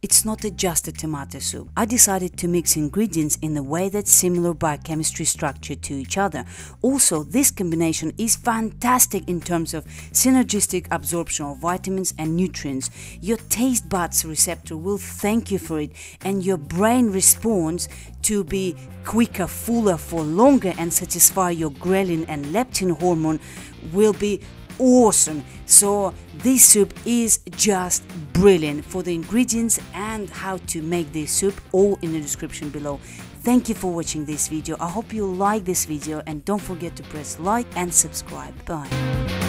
It's not just a tomato soup. I decided to mix ingredients in a way that's similar biochemistry structure to each other. Also, this combination is fantastic in terms of synergistic absorption of vitamins and nutrients. Your taste buds receptor will thank you for it and your brain responds to be quicker, fuller for longer and satisfy your ghrelin and leptin hormone will be awesome. So this soup is just brilliant for the ingredients and how to make this soup all in the description below. Thank you for watching this video. I hope you like this video and don't forget to press like and subscribe. Bye.